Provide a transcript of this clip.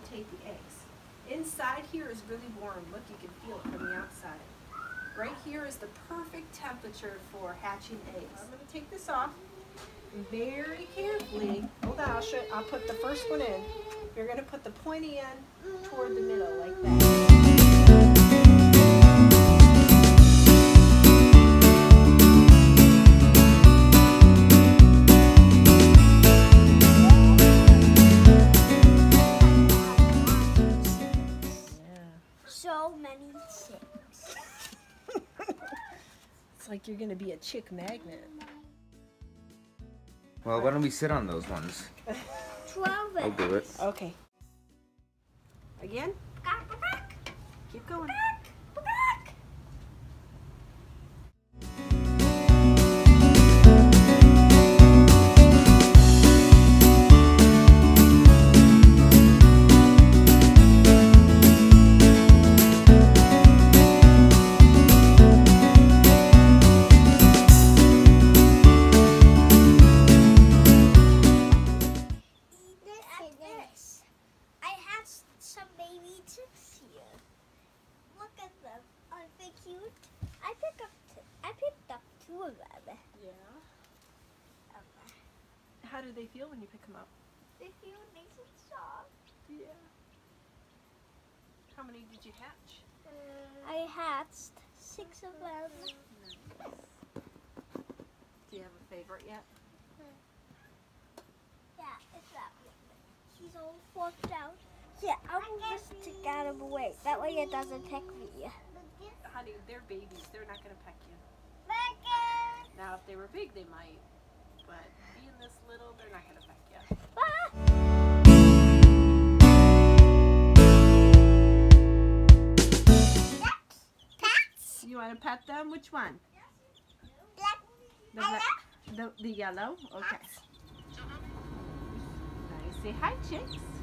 rotate the eggs. Inside here is really warm. Look, you can feel it from the outside. Right here is the perfect temperature for hatching eggs. I'm going to take this off very carefully. Hold on, I'll, show, I'll put the first one in. You're going to put the pointy end toward the middle like that. Many chicks. It's like you're going to be a chick magnet. Well, why don't we sit on those ones? Twelve. I'll do it. Okay. Again? Keep going. Of them. Yeah. Um, How do they feel when you pick them up? they feel nice and soft. Yeah. How many did you hatch? I hatched six of them. Do you have a favorite yet? Yeah, it's that one. He's all forked out. Yeah, I'll move this to get him away. That way it doesn't peck me. Honey, they're babies. They're not going to peck you. Now, if they were big, they might. But being this little, they're not going to peck you. Ah! You want to pet them? Which one? Black. The, bla- the, the yellow? Okay. Nice. Say hi, chicks. Yellow chicks. Hello, chicks. Hello chicks.